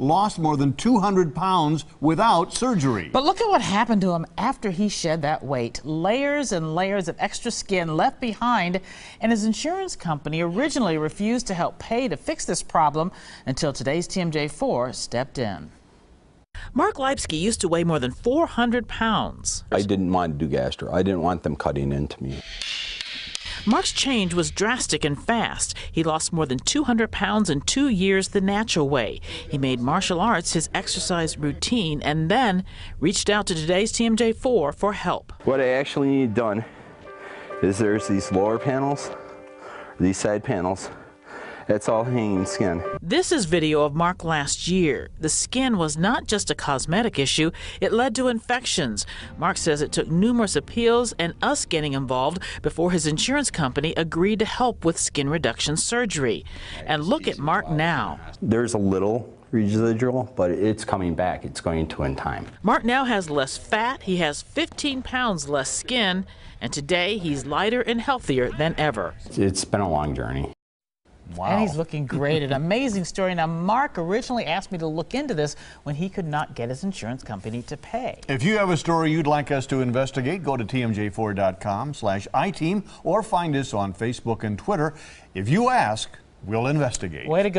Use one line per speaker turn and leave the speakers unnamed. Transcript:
lost more than 200 pounds without surgery.
But look at what happened to him after he shed that weight. Layers and layers of extra skin left behind, and his insurance company originally refused to help pay to fix this problem until today's TMJ4 stepped in. Mark Leipsky used to weigh more than 400 pounds.
I didn't want to do gastro. I didn't want them cutting into me.
Mark's change was drastic and fast. He lost more than 200 pounds in two years the natural way. He made martial arts his exercise routine and then reached out to today's TMJ4 for help.
What I actually need done is there's these lower panels, these side panels, it's all hanging skin.
This is video of Mark last year. The skin was not just a cosmetic issue, it led to infections. Mark says it took numerous appeals and us getting involved before his insurance company agreed to help with skin reduction surgery. And look at Mark now.
There's a little residual, but it's coming back. It's going to in time.
Mark now has less fat, he has 15 pounds less skin, and today he's lighter and healthier than ever.
It's been a long journey.
Wow. And he's looking great. An amazing story. Now, Mark originally asked me to look into this when he could not get his insurance company to pay.
If you have a story you'd like us to investigate, go to tmj4.com slash iTeam or find us on Facebook and Twitter. If you ask, we'll investigate.
Way to go.